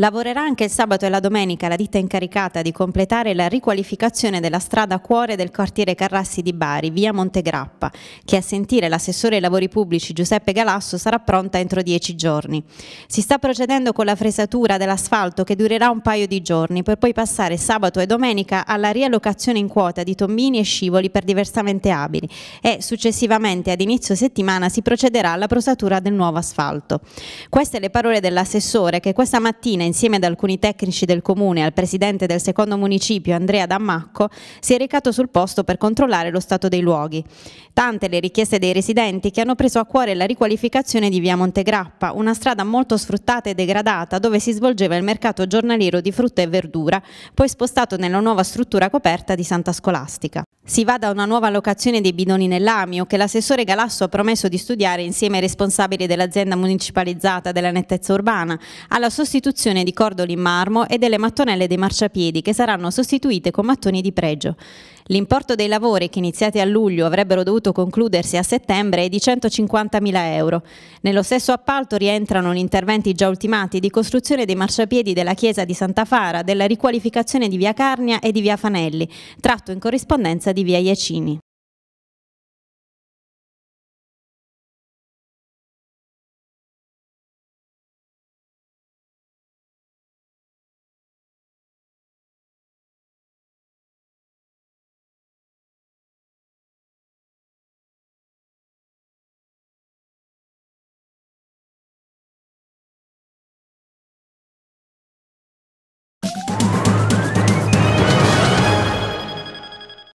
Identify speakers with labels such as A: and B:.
A: Lavorerà anche il sabato e la domenica la ditta incaricata di completare la riqualificazione della strada cuore del quartiere Carrassi di Bari, via Montegrappa, che a sentire l'assessore ai lavori pubblici Giuseppe Galasso sarà pronta entro dieci giorni. Si sta procedendo con la fresatura dell'asfalto che durerà un paio di giorni per poi passare sabato e domenica alla riallocazione in quota di tombini e scivoli per diversamente abili e successivamente ad inizio settimana si procederà alla prosatura del nuovo asfalto. Queste le parole dell'assessore che questa mattina insieme ad alcuni tecnici del comune e al presidente del secondo municipio Andrea Dammacco, si è recato sul posto per controllare lo stato dei luoghi. Tante le richieste dei residenti che hanno preso a cuore la riqualificazione di via Montegrappa, una strada molto sfruttata e degradata dove si svolgeva il mercato giornaliero di frutta e verdura, poi spostato nella nuova struttura coperta di Santa Scolastica. Si va da una nuova locazione dei bidoni nell'Amio che l'assessore Galasso ha promesso di studiare insieme ai responsabili dell'azienda municipalizzata della nettezza urbana alla sostituzione di cordoli in marmo e delle mattonelle dei marciapiedi che saranno sostituite con mattoni di pregio. L'importo dei lavori che iniziati a luglio avrebbero dovuto concludersi a settembre è di 150.000 euro. Nello stesso appalto rientrano gli interventi già ultimati di costruzione dei marciapiedi della chiesa di Santa Fara, della riqualificazione di via Carnia e di via Fanelli, tratto in corrispondenza di via Iacini.